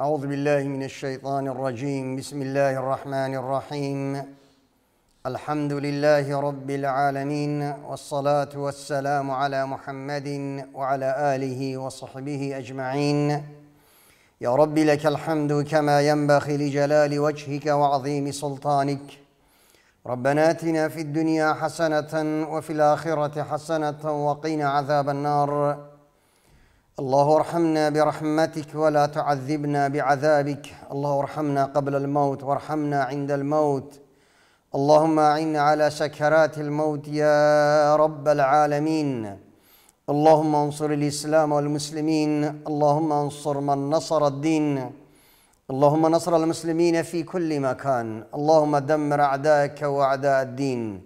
أعوذ بالله من الشيطان الرجيم. بسم الله الرحمن الرحيم. الحمد لله رب العالمين والصلاة والسلام على محمد وعلى آله وصحبه أجمعين. يا رب لك الحمد كما ينبغي لجلال وجهك وعظيم سلطانك. ربنا آتنا في الدنيا حسنة وفي الآخرة حسنة وقنا عذاب النار. الله ارحمنا برحمتك ولا تعذبنا بعذابك. الله ارحمنا قبل الموت وارحمنا عند الموت. اللهم أعنا على سكرات الموت يا رب العالمين. اللهم انصر الإسلام والمسلمين. اللهم انصر من نصر الدين. اللهم نصر المسلمين في كل مكان. اللهم دمر أعداءك وأعداء الدين.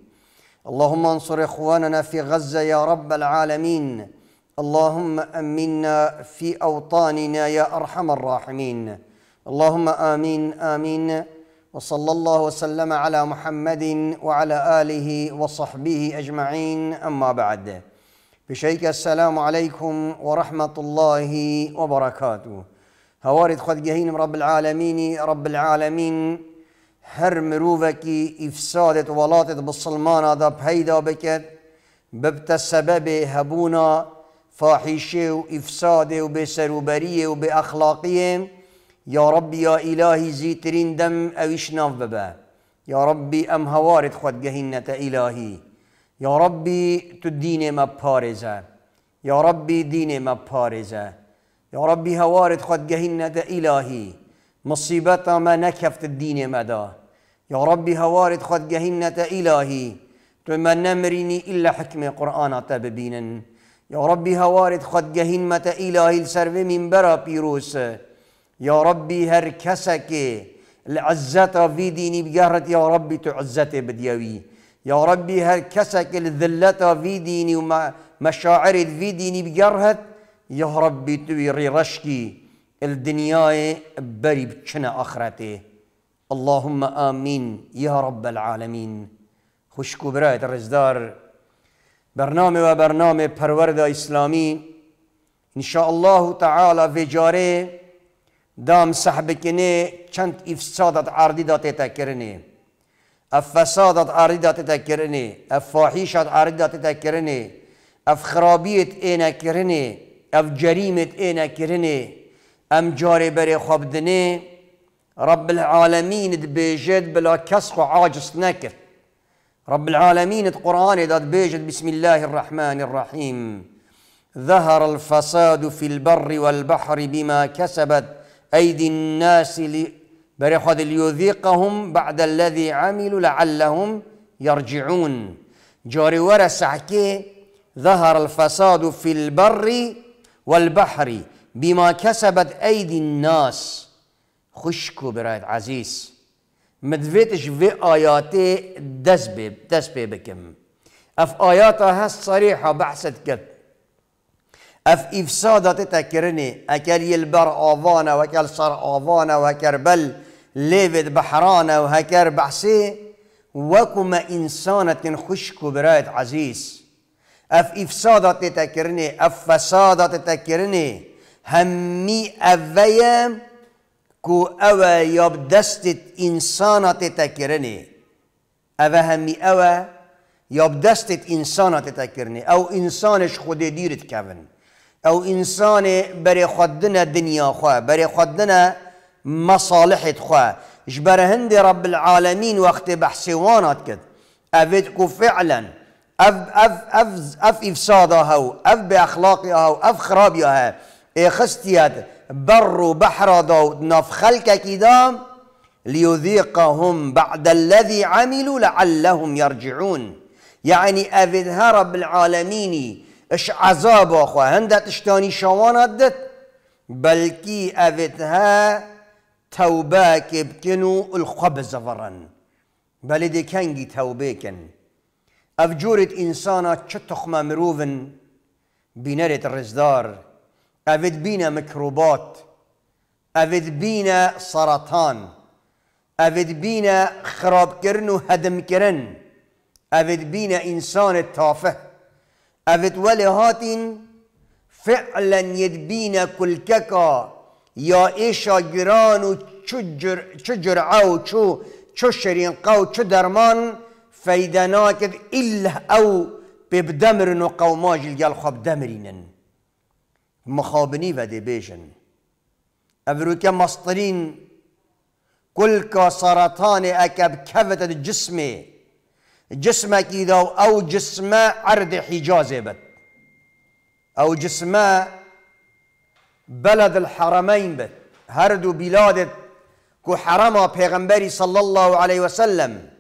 اللهم انصر إخواننا في غزة يا رب العالمين. اللهم أمنا في أوطاننا يا أرحم الراحمين. اللهم آمين آمين. وصلى الله وسلم على محمد وعلى آله وصحبه أجمعين. أما بعد بشيك السلام عليكم ورحمة الله وبركاته. هوارد خد جهين رب العالمين رب العالمين. هر مروفكي إفسادت ولاتت بالصلمان هذا بهيدا بكت. ببت السبب هبونا. فاحشه وافساده وبسروبريه وباخلاقيه يا رب يا الهي زيترين دم اويش ناف ببا يا ربي ام هوارد خود جهنة الهي يا ربي تدين ما بارزة يا ربي دين ما بارزة يا ربي هوارد خود جهنة الهي مصيبتا ما نكفت الدين مدى يا ربي هوارد خود جهنة الهي تما نمرني الا حكم قرآن تببينا يا ربي هوارد خود جهنة إلهي السرve من برا بيروس. يا ربي هر كسك العزة في ديني بجهرت يا ربي تعزته بديوي. يا ربي هر كسك الذلة في ديني ومشاعر في ديني بجرهت يا ربي تويري رشكي الدنيا بري بچنا آخرته. اللهم آمين. يا رب العالمين. خشكو براية الرزدار برنامه و برنامه پرورد اسلامی ان شاء الله تعالی وجاره دام صاحب کنه چند افسادت عرضی داته تکرنه افسادت عرضی داته تکرنه افاحیشت عرضی داته تکرنه اف خرابیت اینا کرنه اف جریمت اینا کرنه ام جاره بری خوابدنه رب العالمین دبیجد بلا کس و عاجز نکرد. رب العالمين القرآن داد بيجد بسم الله الرحمن الرحيم. ظهر الفساد في البر والبحر بما كسبت أيدي الناس برخد ليذيقهم بعد الذي عملوا لعلهم يرجعون. جاري ورا سحكي ظهر الفساد في البر والبحر بما كسبت أيدي الناس. خشكو برايت عزيز. مدفيتش في آيات دسبي دسبي بكم. أف آياتها صريحة بحثت كت. أف افسادات تكرني أكل يلبر آوانا وكل صر آوانا وكربل ليفد بحرانا وهكر بحسي وكما إنسانة خشك برأيت عزيز. أف افسادات تكرني أف فسادات تكرني همي افيام کو او یاب دستت انسانات تکرنه او همی او یاب دستت انسانات تکرنه او انسانش خود دیرت کون. او انسان برای خودنا دنیا خواه برای خودنا مصالحت خواه جبر هند رب العالمین وقت بحثوانات کد اوید کو فعلا. اف اف اف اف افسادها او اف با اخلاقها او اف خرابها اخستیت بر داود. نف خلق كدام ليذيقهم بعد الذي عملوا لعلهم يرجعون. يعني أفدها رب العالمين إش عذاب أخوة هندا تشتاني شوان أدت بلكي أفدها توبة كبكنو الخبز فرن بلدي كنجي توبيكن أفجورة إنسانة شتخ مروفن بنرة الرزدار أفد بينا ميكروبات. أفد بينا سرطان. أفد بينا خراب كرن وهدم كرن. أفد بينا إنسان التافه. أفد ولهات فعلا يدبينا كل ككا یا ایشا گران و چو جرعه و چو چو شرین قو چو درمان. فیده ناکد ایله أو ببدمرن و قوما جلگل خواب دمرینن مخابنی و دی بیجن افروکه مصطرین كل سرطان اكب كفت الجسم جسمك اذا أو جسم عرض حجازه بت أو جسم بلد الحرمين بت هردو بلاد كو حرم پیغمبري صلى الله عليه وسلم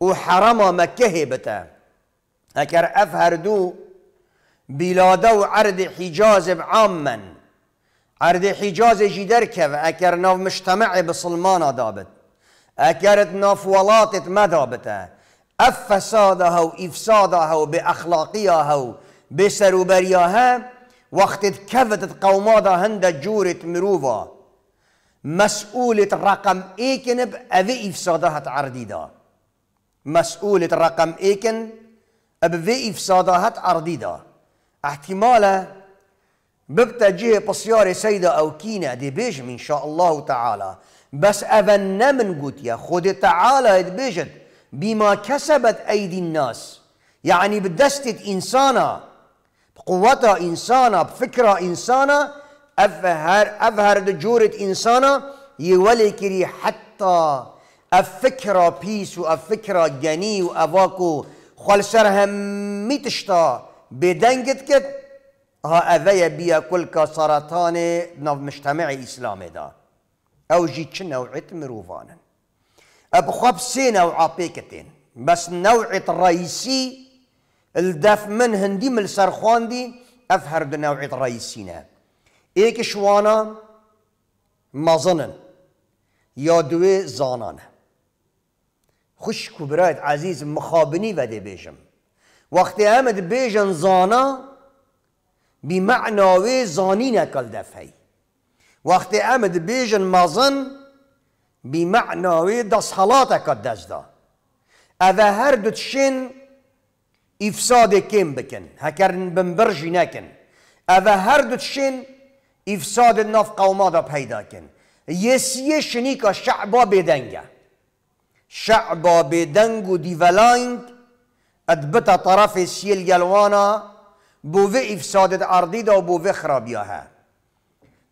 وحرم مكه بتا اكر افهردو بلادو عرض حجاز عاما عرض حجاز جدر كف اكر ناف مجتمع بصلمان دابت اكرت ناف ولاتت ما دابته اف فسادها وافسادها وباخلاقيها وبسروبرياها وقت كفتت قومادا هند جورة مروفا مسؤولة رقم ايكن بأذي افسادها تعرديدا مسؤولة رقم ايكن بذي افسادها تعرديدا احتمالا ببتجيه بصياري سيدة أو كينا دي بيجم إن شاء الله تعالى. بس أذن من قوت يا خود تعالى بيجد بما كسبت أيدي الناس. يعني بدستة انسانة بقوتها انسانة بفكرة انسانة افهر أفهر دجورة انسانة يولي كري حتى الفكرة بيس وافكرة جني وأفاكو خل سرهم ميتشتا بدنجت كت ها اذيا بيا كل سرطان نف مجتمع اسلامي دا. أو جي نوعية مروفانا ابخب سي نوع بيكتين بس نوعية الرئيسي الدف من هندي من السرخوان دي افهر بنوعية الرئيسينا ايك شوانا مظنن يا دوي زانان خوش كبرات عزيز مخابني ودي بيجم وقت آمد بيجن زانا بمعنى زانين كل دفعي وقت آمد بيجن مظن بمعنى دس حالاتك دزدا اذا هر دتشين افساد كم بكن هكرن بمبرجي نكن اذا هر دتشين افساد النف قوما پیدا کن. یسیه شنیکا شعبا بدنگه. شعبا بدنگ و دیولانگ ادبتا طرف سیل یلوانا بوه افسادت عرضی دا و خرابیا ها.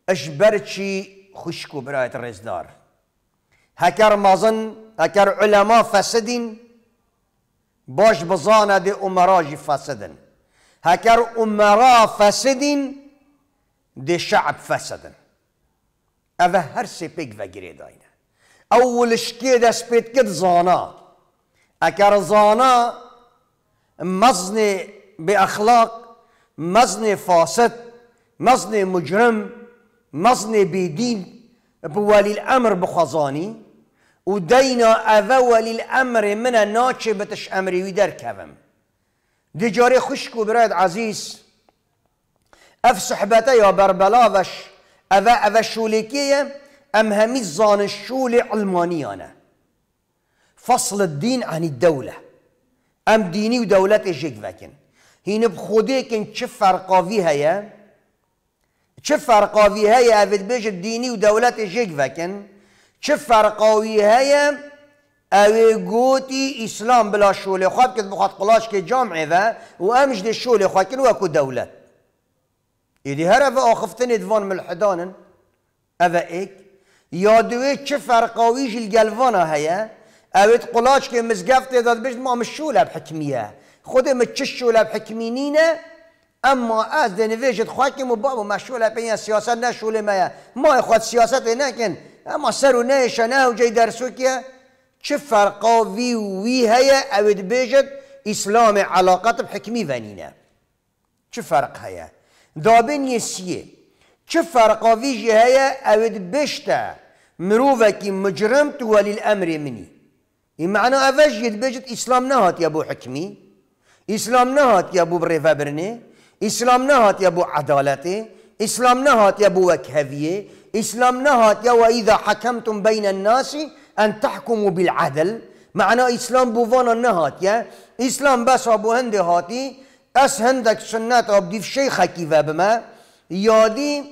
اش برچی خوشکو برایت رزدار. هکر مازن هکر علما فسدین باش بزانه دی امراج فسدن. هکر امرا فسدین ده شعب فسدن. او هر سپیگ و گری داینه. اولش که دست پیت کد زانا. اکر زانا مزني باخلاق مزني فاسد مزني مجرم مزني بدين بولي الامر بخزاني ودينا أول الأمر من ناچه بتش أمري ويدر كفم دي جاري خشكو براد عزيز اف صحبته يا بربلاوش أفا أفا شوليكية أم همي زان الشولي علمانيانا فصل الدين عن الدولة. أم ديني ودولة جيك فاكن هين بخوديكن چه فرقا فيها يا چه فرقا فيها يا أفد بيج الديني ودولة جيك فاكن چه فرقاوی هەیە ئەوێ گوتی ئیسلام بلا شۆلێ خواب کرد بخواد قڵاشکێ جامعێ و ئەمش دێ شۆلێ خواکن وەکو دەولەت ئیدی هەرەڤە ئاخفتنێ دوان ملحدانن؟ ئەvە ئێک یا دوێت چه فەرقاویژی گەلوانە هەیە اوید قلاش که مزگفت داد بشت ما مشوله بحکمیه خود مچشوله چشوله بحکمینینه اما از دنویشت خواهد و بابو مشوله بین سیاست نشوله میه ما خود سیاست نکن اما سر و نیشه نه و جای درسو که چه فرقا وی وی هیه اوید بشت اسلام علاقت بحکمی ونینه چه فرق هیه دابن یسیه چه فرقا وی جهه اوید بشته مروفکی مجرم تو ولی الامر منی معنى افاج بيجد إسلام نهات يا أبو حكمي إسلام نهات يا أبو بريفا برني إسلام نهات يا أبو عدالتي إسلام نهات يا أبو وكهفية إسلام نهات يا وإذا حكمتم بين الناس أن تحكموا بالعدل. معنى إسلام بوفانا نهات يا إسلام بس أبو هندي هاتي أس هندك سنة أبدي في شيخة كيف بما يادي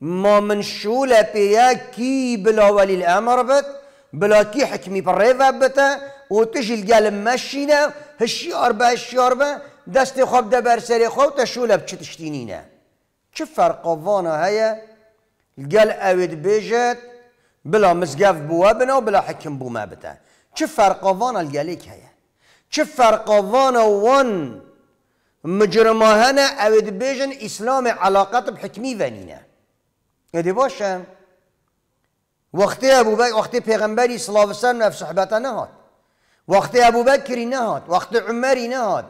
ما من شولة بيا كي بلا ولي الأمر بت بلاكي حكمي بريفا بتا وتجي القال مشينا هالشي أربعة هالشي أربعة دستي خب دبر سري خو تشولة بتشتينينا شو فرق فانا هيا القال أود بيجت بلا مزقاف بوابنا وبلا حكم بو ما بتا شو فرق فانا القاليك هيا چه فرق فانا وان مجرمهنا أود بيجن اسلام علاقات بحكمي فانينا يدي باشا وقتی ابو بکر وقتی پیغمبری صلی الله علیه و سلم صحبت نهاد. وقتی ابو بکری نهاد وقتی عمری نهاد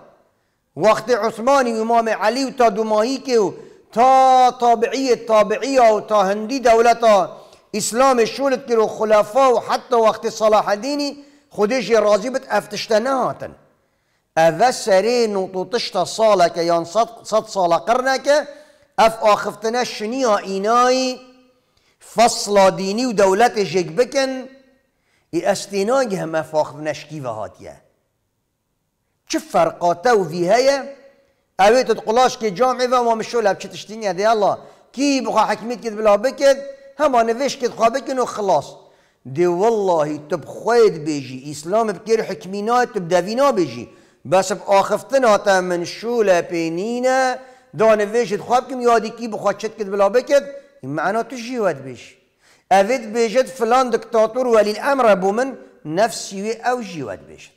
وقتی عثمانی و امام علی و تا دوماهی که و تا طابعی طابعی و تا هندی دولت اسلام شولت کرو خلفا و حتی وقت صلاح الدینی خودش راضی بت افتشته نهاتن. اوه سری نطوتشتا ساله که یان صد, صد ساله قرنه اف آخفتنا شنیا اینایی فصل دینی و دولت جگ بکن ای استیناگی هم اف آخفتناش کیوه هاتیه. چه فرقاته و هیه اوه تقلاش که جامعه و ما مشو لب چه تشتینی دی الله؟ کی بخوا حکمیت کد بلا بکد هما نوش کد خواه بکن و خلاص. دی والله تب خوید بیجی اسلام بکر حکمینات تب دوینا بیجی. بس بآخفتنا تا من شوله پینینه دانه ویشت خواب کم یادی کی بخواد چت کد بلا بکد معنا تو جیوت بیش اوید بیجد فلان دکتاتور ولی الأمر بو من نفسی وی أو جیوت بیشت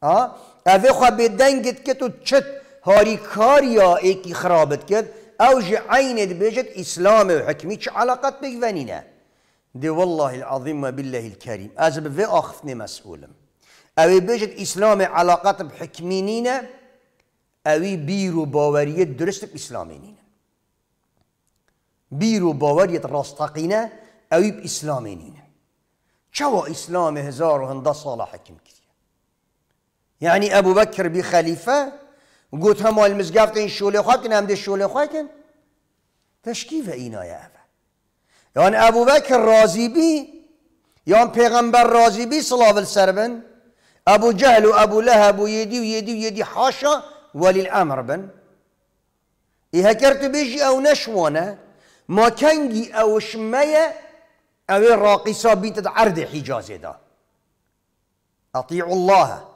آه؟ اوی خواه به دنگت که تو چت هاری کاریا ایکی خرابت کد أو جی عیند بیجد اسلام و حکمی چه علاقت بگونینه دی والله العظیم و بالله الكریم أز به آخفنی مسئولم اوی بیجد اسلام علاقت بحکمینینه اوی بیر و باوریت درست اسلامینینه بیر و باوریت راستقینه اوی باسلامینینه چوا اسلام هزار و هنده ساله حکم کردی یعنی ابو بکر بی خلیفه قلت هم المزقافت این شوله خواه کن هم ده شوله خواه کن تشکیف اینا یا یعنی ابو بکر راضی بی یا پیغمبر راضی بی صلاة السربن ابو جهل و ابو لهب و یدی و یدی و یدی حاشا ولي الامر بن. إيه كرت بيجي أو نشوانه. ما كنجي أو الراقصة بيت عرض حجازي دا. اطيعوا الله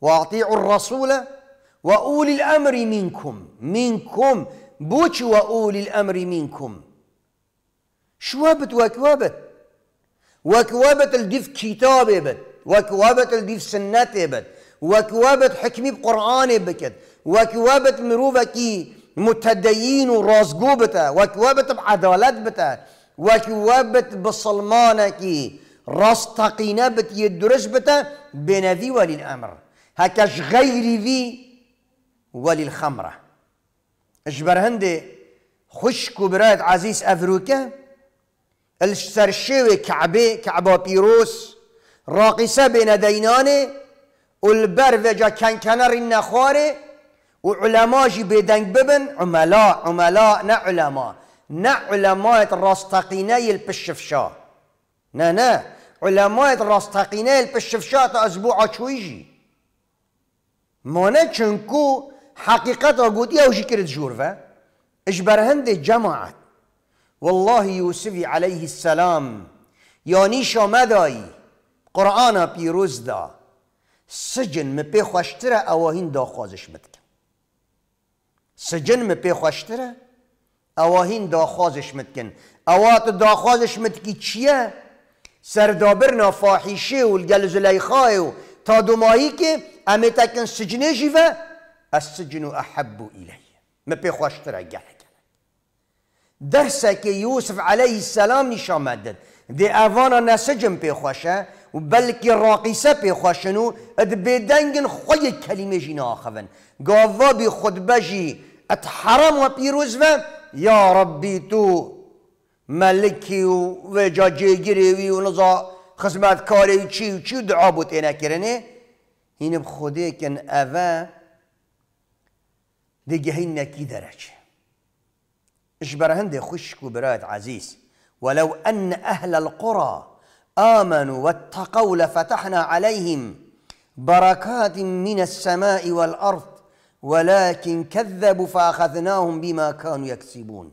واطيعوا الرسول واولي الامر منكم منكم بوش واولي الامر منكم شوابت وكوابت وكوابت الدف كتابه بت وكوابت الدف سنته بت وكوابت حكمي بقرآن بكت وكوابت مروفكي متدين ورازقو بتا وكوابت بعدالت بتا وكوابت بصلمانكي راستقينا بت يدرس بتا بنذي ولي الأمر. هكاش غيري في ولي الخمرة. اجبر هندي خشك براد عزيز أفروكا السرشيوي كعبي كعبا بيروس راقصة بين ديناني والبر كان كنر النخاري وعلماء جي ببن؟ عملاء. عملاء نا علماء. نا علماء الراستقيني البشفشا نا نا. علماء الراستقيني البشفشا تا أسبوع شويجي ما چنكو حقيقة قودية وجي كرت جورفة اجبر هندي جماعة؟ والله يوسف عليه السلام. يعني شو مداي قرآن بيروز دا. سجن پی خوشتره اواهین داخوازش متکن سجن می پی خوشتره اواهین داخوازش متکن. اوات داخوازش متکی چیه سردابر نافاحیشه و الگل زلیخای و تا دومایی که امی تکن سجنه جیوه السجن احب الیه می پی خوشتره گله درسه که یوسف علیه السلام نشان مدد دی اوانا نسجن پی خوشه وبلكي الراقصة بيخوشنو اد بيدنگن خوي كلمة جينا آخفن قاوا بي خد بجي اتحرم وبيروز يا ربي تو. ملكي وجا جيگيري ونزا خدمت كاري چي و چي دعا بوت اينا كرنه هين بخوده كن اوه دیگه هين نكي درج اشبر هندي خشك براد عزيز ولو أن أهل القرى آمنوا واتقوا لفتحنا عليهم بركات من السماء والأرض ولكن كذبوا فأخذناهم بما كانوا يكسبون.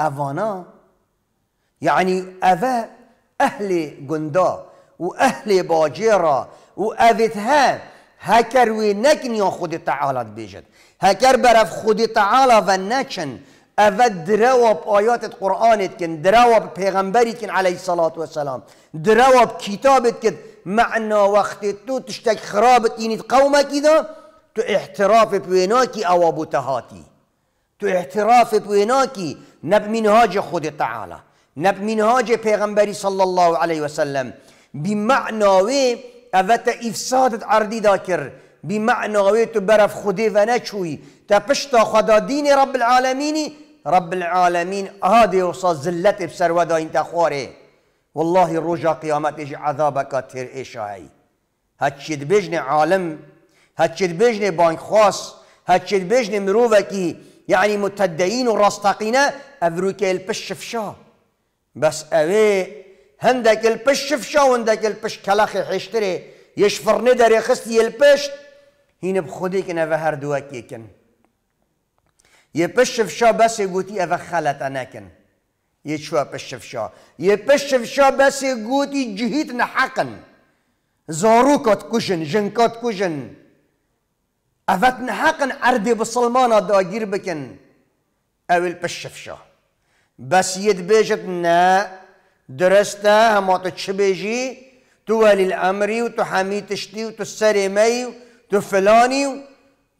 اوانا يعني أفا أهل قندا وأهل باجيرا وأذتها هكر وينكن يا خود تعالى بيجد هكر برف خود تعالى ونكن أفا دروا بآيات القرآن كن دروا بپیغمبری كن عليه الصلاة والسلام. دروا بكتابت كن معنى وقت تو تشتك خرابت يعني قومك إذا تو احتراف بويناكي أو أبو تهاتي تو احتراف بويناكي نب منهاج خود تعالى نب منهاج پیغمبری صلى الله عليه وسلم. بمعنى اوت افساد عردی دا کر. بمعنى تو برف خودی و نچوی. تا پشتا خدا دین رب العالمين رب العالمين هادي وصا زلت بسر ودا انت خواره والله رجا قيامت إيش عذابك تير ايشاي هتشد بجن عالم هتشد بجن بانك خاص هتشد بجن مروفكي يعني متدين وراستقينا افروك البش فشا بس اوي هندك البش فشا وهندك البش كلاخي حشتري يشفر ندر يخستي البش هين بخوديك أنا هر دواكيكن يبش فشا بس يقولي افا خلت اناكن يشوا بش فشا يبش فشا بس يقولي جهيت نحقن. زاروكات كوشن جنكات كوشن أفت نحقن عردي بسلمانة داگير بكن. أو البش فشا بس يدبيجت نا درستا هما تشبيجي تو ولي الأمري وتو حمي تشتي وتو السريمي وتو فلاني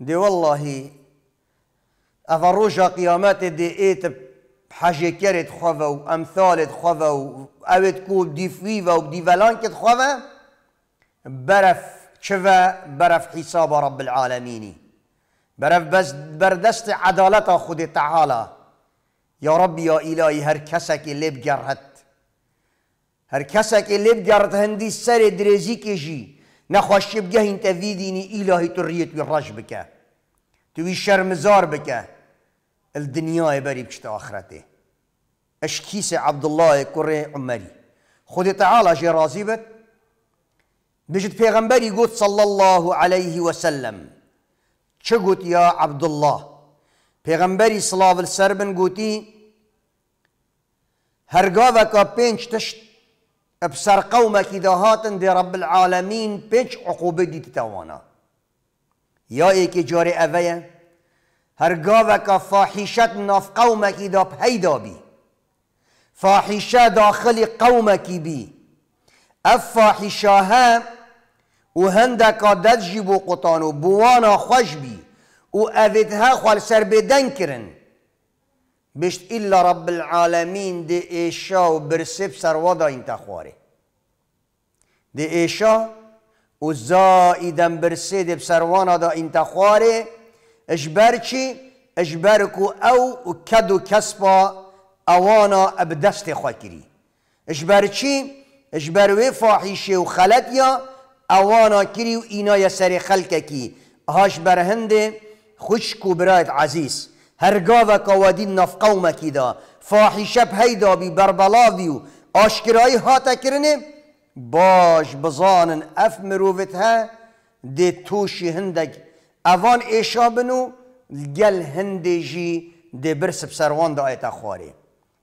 دي والله. افروجا قيامات دي إيت بحاجة كرت خوفا وامثال خوفا أو تقول دي فيفا ودي فلان كت خوفا. برف. شفا برف حساب رب العالمين برف بس بردست عدالة خود تعالى يا رب يا إلهي هر كسك اللي بجرهت هر كسك اللي بجرهت هندي السر دريزي كجي نخوش بجه انت في ديني إلهي تريت بالرج بك توي شرمزار بك الدنيا بري بشت آخرته. اش كيس عبد الله كري عمري خود تعالى جي راضي بت بجد پیغمبری قلت صلى الله عليه وسلم. چه قلت يا عبد الله پیغمبری صلاة السربن قوتي هرقاوكا بينش تشت بسر قومك إذا هاتن دي رب العالمين بينش عقوبة دي تتوانا يا ايكي جاري أفيا هرقاوكا فاحشت ناف قومك إذا بهيدا بي فاحشة داخل قومك بي ها و هندکا دد جیب و قطان و بوانا خوش بی او اویدها خوال سر بدن کرن. بشت الا رب العالمین دی ایشا و برسب سر ودا انت خواره دی ایشا و زائدن برسید بسروانا دا انت خواره اجبر چی؟ اجبر کو او و کسبا اوانا اب دست خاکری اجبر چی؟ اجبر وی فاحشه و خلط یا؟ اوانا کری و اینا یا سر خلقه کی هاش برهنده خشک و برایت عزیز. هرگاه کودی نف قومکی دا فاحشه بهیدا بی بربلاوی و آشکرایی هاتا کرنه باش بزانن اف مروفت ها دی توشی هندگ اوان ایشا بنو گل هندی جی دی برس بسروان دا ایتا خواری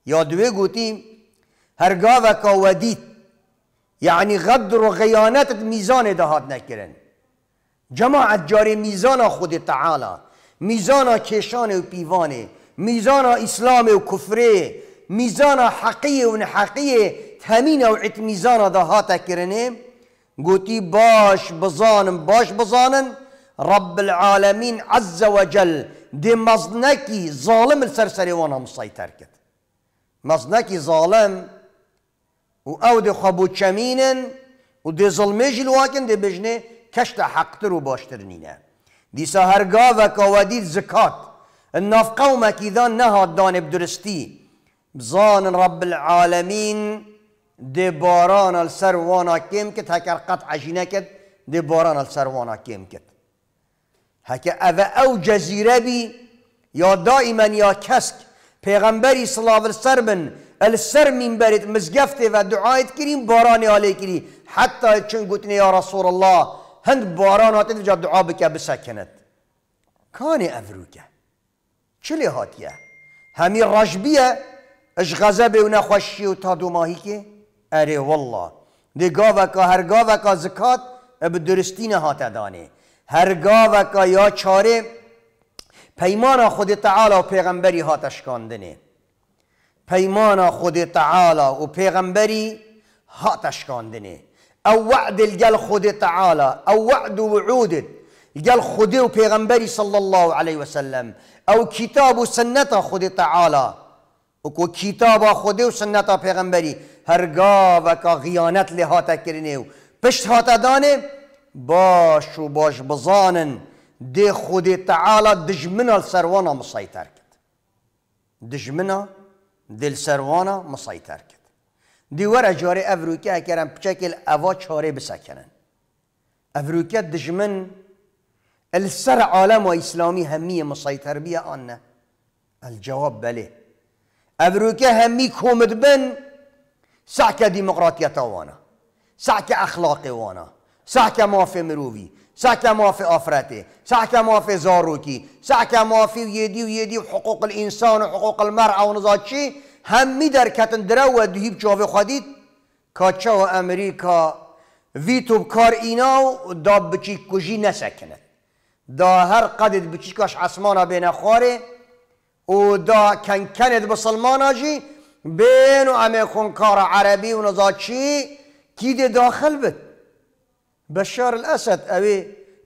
یا دوی گوتی هرگاه و ودید یعنی غدر و غیانت میزان دهات نکرن جماعت جاری میزان خود تعالی میزان کشان و پیوانه میزان اسلام و کفره میزان حقی و نحقی همین و عت میزان دهات کرنه گوتی باش بزانم باش بزانن رب العالمين عز وجل دي مزنكي ظالم السرسري وانا مسيطر كت مزنكي ظالم و او دی خبو چمینن و دی زڵمێژی واکن دی بجنه کشت و باشتر نینە دیسا و کودید زکات. نافقەومەکیدان نهاد دان درستی بزان رب العالمین دی باران السر وانا کم کت هکر هەکەر قەت کت دی باران السر وانا کم کت. کرد او او جزیره بی یا دائمان یا کسک پیغمبری صلاف السر بن السر من برید مزگفته و دعایت کریم باران آلی کری حتی چون گوتنی یا رسول الله هند باران هاتید جا دعا بکه بسکند کان افروکه چلی هاتیه همی رجبیه اش غضب و نخوشی و تا دو ماهی که اره والله دی گاوکا هر گاوکا زکات به درستی نهات دانه هر گاوکا یا چاره پیمان خود تعالی و پیغمبری هاتش کاندنه پیمان خود تعالی و پیغمبری هاتش کاندنه. او وعد الجل خود تعالی او وعد وعودت الجل خودی و پیغمبری صلی الله علیه وسلم. او کتاب و سنت خود تعالی. و کتاب خودی و سنت پیغمبری. هرگاه و که غیانت لهاتا کرنه و پشت هاتا دانه باش و باش بزانن. دی خود تعالی دجمنا سروانا مسيطر کرد. دجمنا دل سروانا مسيطر کرد. دیور اجاره افروکی اکرم پچکل اوا چاره بسکنن. افروکی دجمن السر عالم و اسلامی بله. همی مسایتر بیا آنه الجواب بله. افروکی همی کومد بن سعک ديمقراطية وانا سعک أخلاقي وانا سعک مافي مروفي شحكموها ما أفرته و یدی و یدی و حقوق الانسان و الإنسان حقوق المرأة ونزاد چی؟ همی در و دروا دهيب جوه خديد كاتشا و أمريكا ویتوب کار اینا و دا بچی کجی نسکنه دا هر قدید بچی کاش عصمانا بین خواره و دا کنکند بسلمانا جی بین و امیخون خونکار عربی و نزاچی کی داخل بد؟ بشار الأسد اوی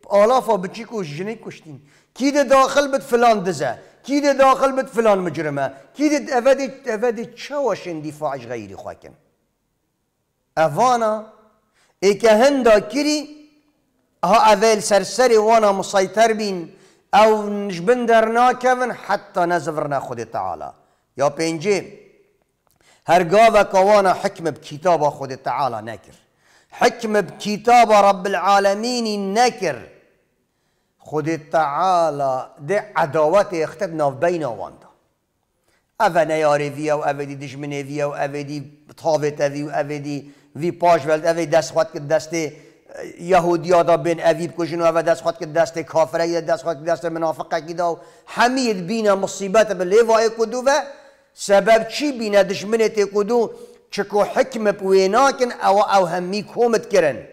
آلافا کش جنی کشتین. کی داخل بد فلان دزه؟ کی داخل بد فلان مجرمه؟ کی ده اودی اودی چواشن دفاعش غیری خواکن. اوانا ای که هندا کری ها اول سرسری وأنا مسيطر بین. أو نجبن در ناکون حتی نزفرنا خود تعالی. یا پنجه هرقابة كوانا حكم بكتاب خود تعالى نكر حكم بكتاب رب العالمين نكر خود تعالى دي عداوات اختبنا بين واندا اوه نیاری ویا و اوه دی دشمنی ویا و اوه دی طاوت وی و اوه دی وی پاش ولد اوه دست خود که دست یهودیا دا بین اویب کشن و اوه دست خود که دست کافره یا دست خود دست منافقه کی دا حمید بین مصیبت به و سبب چی بینه دشمنه کدو چکو حکم بویناکن أو أو همی کومت کرن.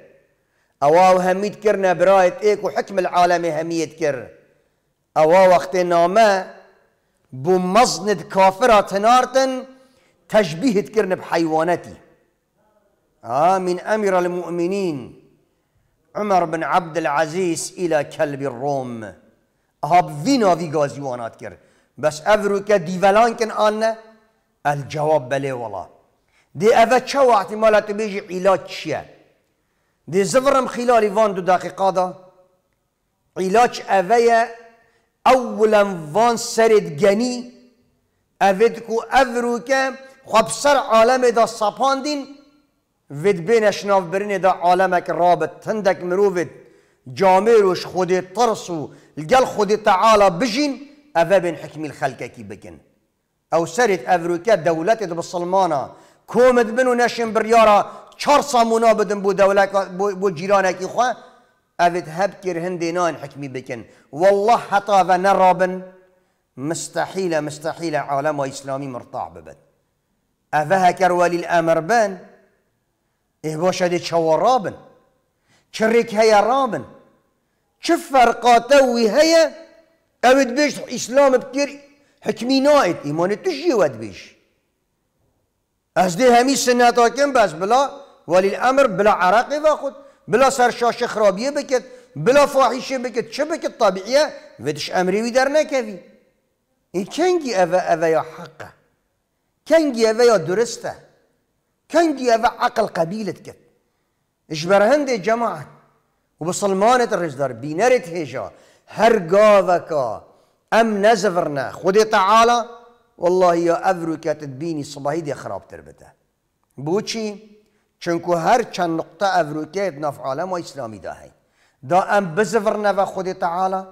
أو أو کرن برایت ایک و حکم العالم همیت کر أو وقت نامه بو مزند کافرة تنارتن تشبیهت کرن بحیوانتی آه من أمير المؤمنين عمر بن عبد العزيز إلى كلب الروم. هاب فينا في غازيوانات كر بس افروكا ديفالان كن آن الجواب بلي والله دی اوه چه و احتمالت علاج چیه دی زورم خلالی وان دو دقیقه دا علاج اوه اولا وان سرد گنی اوید کو او رو که خب سر عالم دا سپاندین وید بینش ناف برین دا عالمک رابط تندک مروفید جامیروش خودی ترس و خودی تعالی بجین اوه بین حکمی الخلکه کی بکن او سرت افروکه دولت دا بسلمانه كومد بنو نشن بريارة چار صامونا بدن دولة بو جيرانا كي خوا أفت هبكر هندينان حكمي بكن والله حتى نرابن مستحيلة مستحيلة عالم إسلامي مرتاع ببد أفا هكر ولي الأمر بان إيه باش هدي شوارابن شريك هيا رابن شف فرقاتوي هيا اوید بیش اسلام بکر حکمی ناید ایمان تو جیوت بیش از ده همی سنت کن بس بلا ولی الأمر بلا عراقی و خود بلا سرشاش خرابیه بکد بلا بکد چه بکد طبیعیه ودش وی در نکوی این کنگی اوه اوه یا حقه؟ کنگی اوه یا درسته؟ کنگی اوه عقل قبیلت کد اجبر هنده جماعت و بسلمانت الرجدار بینرت هجا. هر قاذك أم نزفرنا. خدي تعالى والله يا افروك تدبيني صباحي دي خراب تربته بوچی چونکو هر چند نقطه افروکیت نف عالم و اسلامی دا هی دا أم بزفرنا و خود تعالى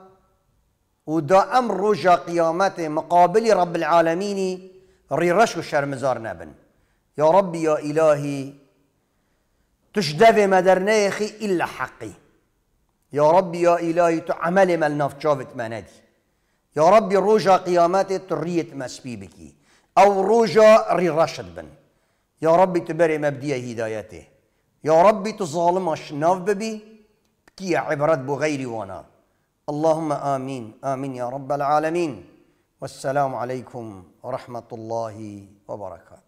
و دا أم رجا قيامت مقابل رب العالمين ريرش و شرمزار نبن. يا ربي يا إلهي تشدف مدرنيخي إلا حقي يا ربي يا إلهي تعمل مل نفجابت مندي يا ربي روجا قيامات ترية مسبيبكي أو روجا ري رشد بن. يا ربي تبري مبدي هدايته يا ربي تظالم شناف ببي. كي عبرت بغير وأنا. اللهم آمين. آمين يا رب العالمين. والسلام عليكم ورحمة الله وبركاته.